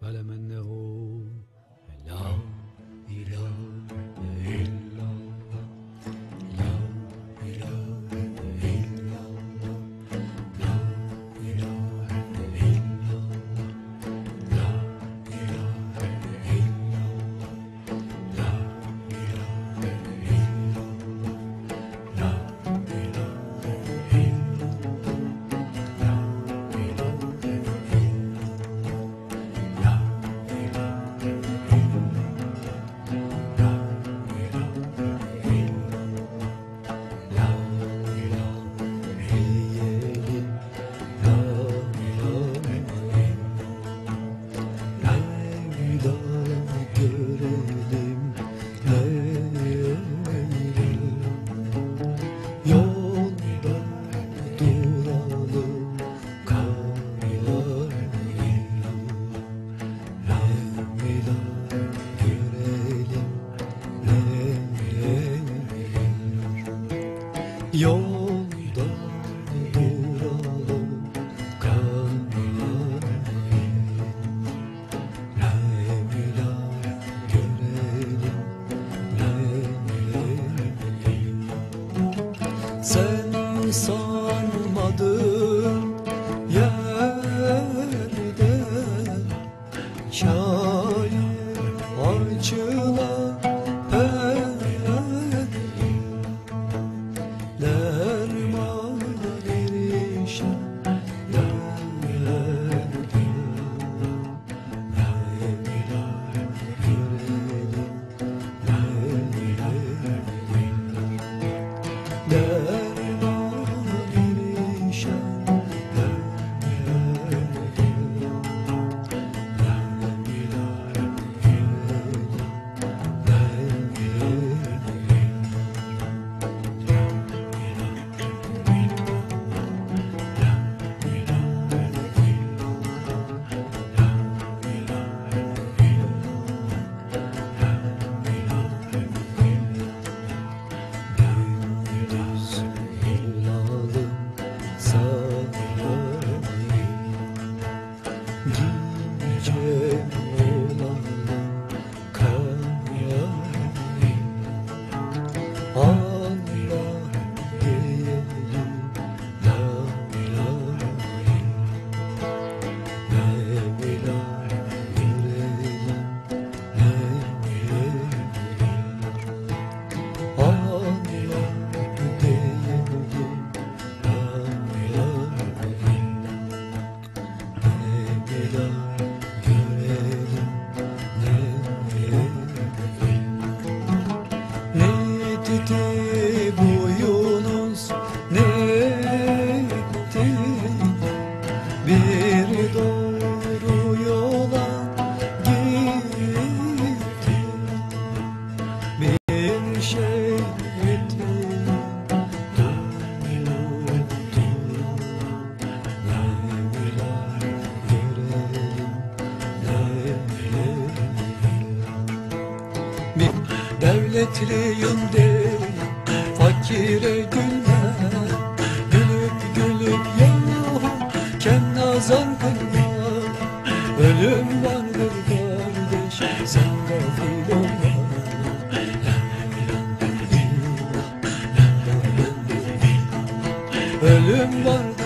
فلم أنه hasretliyim de fakire gülme Gülüp gülüp yahu kennazan kılma Ölüm vardır kardeş sen gafil olma. Ölüm vardır